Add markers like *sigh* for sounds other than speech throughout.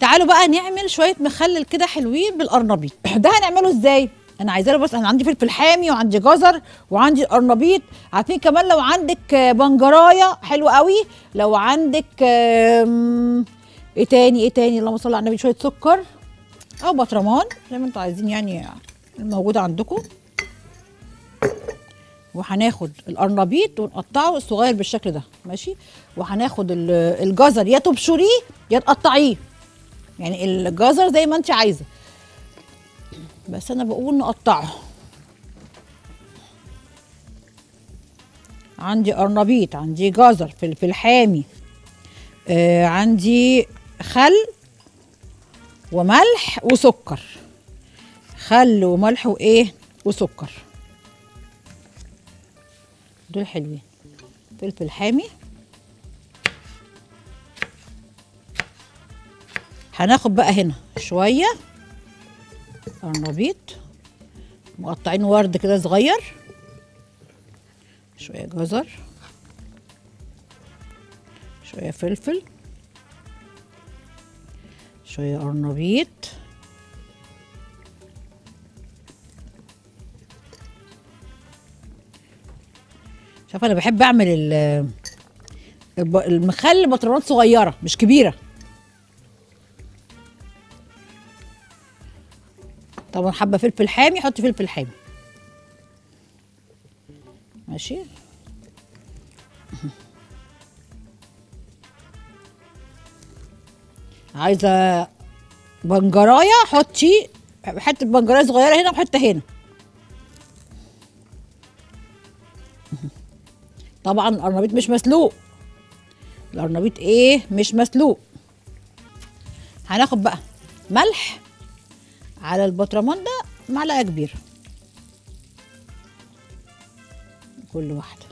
تعالوا بقى نعمل شوية مخلل كده حلوين بالقرنبيط. ده هنعمله إزاي؟ أنا عايزة له بس أنا عندي فلفل حامي وعندي جزر وعندي القرنبيط. عارفين كمان لو عندك آه، بنجراية حلو قوي. لو عندك إيه تاني إيه تاني؟ اللهم صل على النبي شوية سكر أو بطرمان زي ما أنتوا عايزين يعني الموجود عندكم. وهناخد القرنبيط ونقطعه الصغير بالشكل ده ماشي؟ وهناخد ال- الجزر يا تبشريه يا تقطعيه. يعني الجزر زي ما انت عايزه. بس أنا بقول نقطعه. عندي قرنبيط عندي جزر فلفل حامي آه عندي خل وملح وسكر. خل وملح وايه؟ وسكر. دول حلوين. فلفل حامي. هناخد بقى هنا شوية. قرنبيط مقطعين ورد كده صغير. شوية جزر. شوية فلفل. شوية قرنبيط. شوف أنا بحب أعمل المخلل بطرونات صغيرة مش كبيرة. طبعا حبة فلفل حامي حطي فلفل حامي. ماشي؟ *laughs* عايزة بنجراية حطي حتة بنجراية صغيرة هنا وحتة هنا. *laughs* طبعا القرنبيط مش مسلوق. القرنبيط إيه؟ مش مسلوق. هناخد بقى ملح. على البطرمان ده معلقة كبيرة. كل واحدة.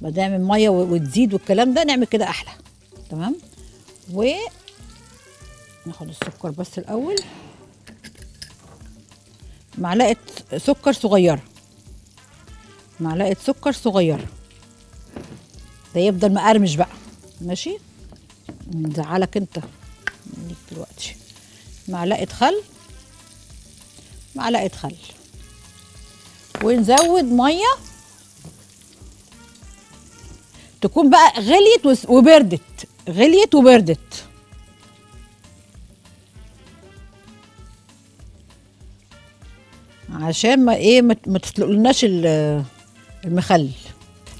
ما نعمل مية و- وتزيد والكلام ده نعمل كده أحلى. تمام؟ و ناخد السكر بس الأول. معلقة سكر صغيرة. معلقة سكر صغيرة. ده يفضل مقرمش بقى. ماشي؟ نزعلك انت. دلوقتي؟ معلقة خل. معلقة خل. ونزود مية. تكون بقى غليت وبردت. غليت وبردت. عشان ما إيه ما تسلقلناش ال- المخلل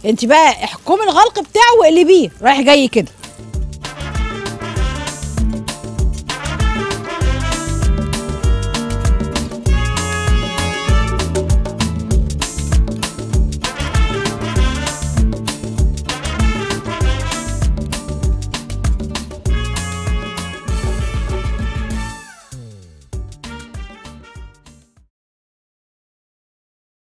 انت بقى احكمي الغلق بتاعه واقلبيه. رايح جاي كده.